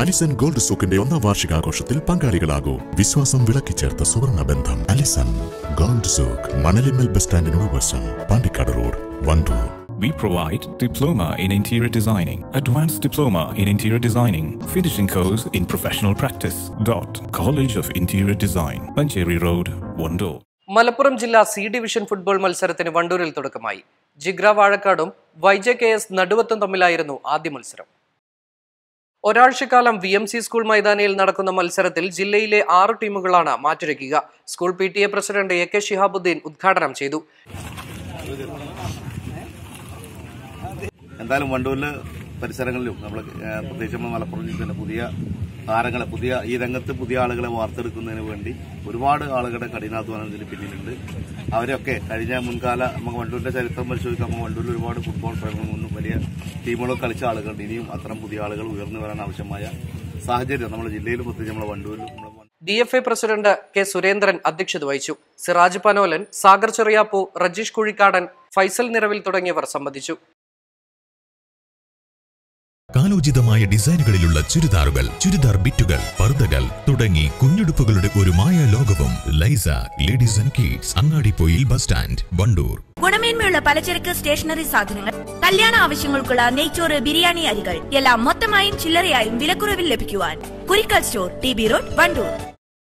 Allison gold സൂക്കിന്റെ ഒന്നാം വാർഷികാഘോഷത്തിൽ പങ്കാളികളാകൂ. വിശ്വാസം വിളക്കിച്ചേർത്ത സുവർണ ബന്ധം. Alison Gold Souk Manalimal bus സ്റ്റാൻഡിനോട് വശം Pandikkad road Wandoor. We provide diploma in interior designing, advanced diploma in interior designing, finishing course in professional practice. Dot College of Interior Design, Pancheri Road, Wando. Malappuram ജില്ലാ C division football മത്സരത്തിന് വണ്ടൂരിൽ തുടക്കമായി. Jigra വാഴക്കാടും വൈജെ K S നടുവത്തും തമ്മിലായിരുന്നു ആദ്യ മത്സരം. ഒരാഴ്ചക്കാലം V M C school മൈതാനിയിൽ നടക്കുന്ന മത്സരത്തിൽ ജില്ലയിലെ ആറ് ടീമുകളാണ് മാറ്റുരയ്ക്കുക. School P T A president A K Shihabuddin ഉദ്ഘാടനം ചെയ്തു. എന്തായാലും വണ്ടൂരിൽ പരിസരങ്ങളിലും നമ്മൾ പ്രത്യേകിച്ച് നമ്മൾ മലപ്പുറം ജില്ലയിലെ പുതിയ താരങ്ങളെ പുതിയ ഈ രംഗത്ത് പുതിയ ആളുകളെ വാർത്തെടുക്കുന്നതിന് വേണ്ടി ഒരുപാട് ആളുകളുടെ കഠിനാധ്വാനം ഇതിന് പിന്നിലുണ്ട്. അവരൊക്കെ കഴിഞ്ഞ മുൻകാല നമുക്ക് വണ്ടൂരിന്റെ ചരിത്രം പരിശോധിക്കാം വണ്ടൂരിൽ ഒരുപാട് ഫുട്ബോൾ പ്രേമങ്ങളൊന്നും വലിയ ടീമുകളൊക്കെ കളിച്ച ആളുകളുണ്ട്. ഇനിയും അത്തരം പുതിയ ആളുകൾ ഉയർന്നു വരാൻ ആവശ്യമായ സാഹചര്യം നമ്മുടെ ജില്ലയിലും പ്രത്യേകിച്ച് നമ്മുടെ വണ്ടൂരിലും D F A president K Surendran അധ്യക്ഷത വഹിച്ചു. സിറാജ് പനോലൻ സാഗർ ചെറിയാപ്പു റജീഷ് കുഴിക്കാടൻ ഫൈസൽ നിറവിൽ തുടങ്ങിയവർ സംബന്ധിച്ചു. കാലോചിതമായ ഡിസൈനുകളിലുള്ള ചുരിദാറുകൾ ചുരിദാർ ബിറ്റുകൾ പർദ്ദകൾ തുടങ്ങി കുഞ്ഞുടുപ്പുകളുടെ ഒരു മായ ലോകവും ലൈസ ladies and kids അങ്ങാടിപ്പോയിൽ bus stand Wandoor. ഗുണമേന്മയുള്ള പലചരക്ക് സ്റ്റേഷനറി സാധനങ്ങൾ കല്യാണ ആവശ്യങ്ങൾക്കുള്ള നെയ്ച്ചോറ് ബിരിയാണി അരികൾ എല്ലാം മൊത്തമായും ചില്ലറയായും വിലക്കുറവിൽ ലഭിക്കുവാൻ Kurikkal store T B road Wandoor.